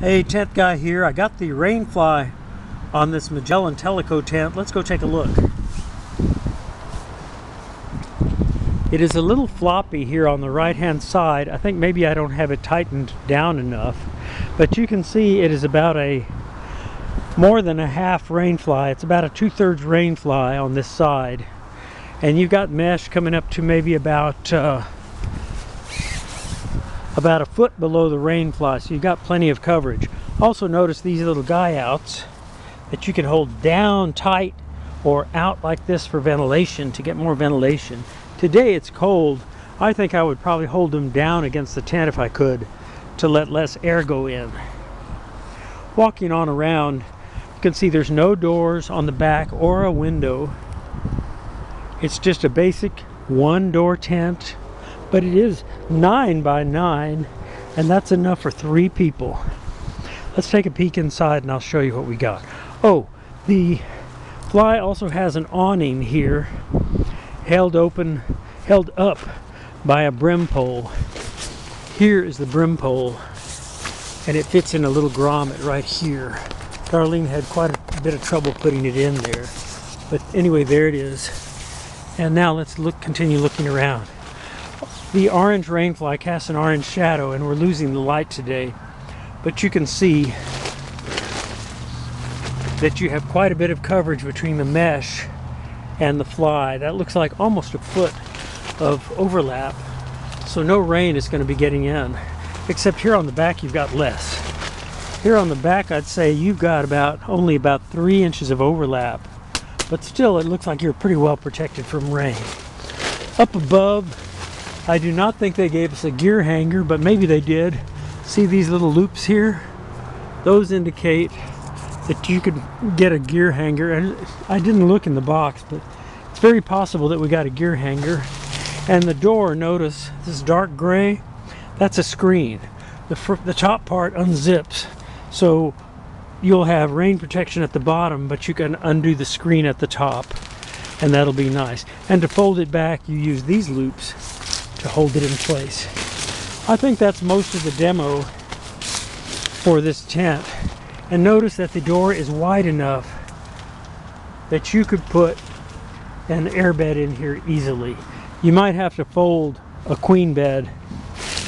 Hey, tent guy here. I got the Rainfly on this Magellan Tellico tent. Let's go take a look. It is a little floppy here on the right hand side. I think maybe I don't have it tightened down enough. But you can see it is about a more than a half Rainfly. It's about a two-thirds Rainfly on this side. And you've got mesh coming up to maybe about uh, about a foot below the Rainfly, so you've got plenty of coverage. Also notice these little guy outs that you can hold down tight or out like this for ventilation to get more ventilation. Today it's cold. I think I would probably hold them down against the tent if I could to let less air go in. Walking on around, you can see there's no doors on the back or a window. It's just a basic one door tent but it is nine by nine and that's enough for three people. Let's take a peek inside and I'll show you what we got. Oh the fly also has an awning here held open held up by a brim pole. Here is the brim pole and it fits in a little grommet right here. Darlene had quite a bit of trouble putting it in there. But anyway there it is. And now let's look continue looking around the orange rainfly casts an orange shadow and we're losing the light today. But you can see that you have quite a bit of coverage between the mesh and the fly. That looks like almost a foot of overlap. So no rain is going to be getting in except here on the back you've got less. Here on the back I'd say you've got about only about three inches of overlap. But still it looks like you're pretty well protected from rain. Up above I do not think they gave us a gear hanger, but maybe they did. See these little loops here? Those indicate that you could get a gear hanger. And I didn't look in the box, but it's very possible that we got a gear hanger. And the door, notice, this dark gray, that's a screen. The, the top part unzips. So you'll have rain protection at the bottom, but you can undo the screen at the top. And that'll be nice. And to fold it back, you use these loops to hold it in place. I think that's most of the demo for this tent. And notice that the door is wide enough that you could put an airbed in here easily. You might have to fold a queen bed,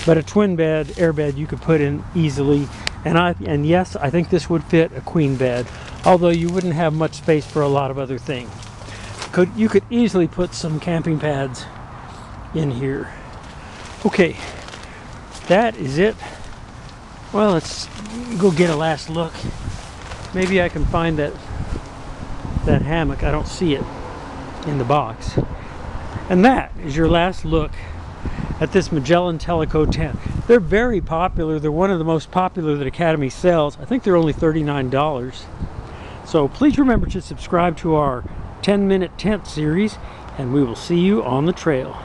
but a twin bed airbed you could put in easily. And I and yes, I think this would fit a queen bed, although you wouldn't have much space for a lot of other things. Could you could easily put some camping pads in here. Okay, that is it. Well, let's go get a last look. Maybe I can find that that hammock. I don't see it in the box. And that is your last look at this Magellan Tellico tent. They're very popular. They're one of the most popular that Academy sells. I think they're only $39. So please remember to subscribe to our 10 minute tent series and we will see you on the trail.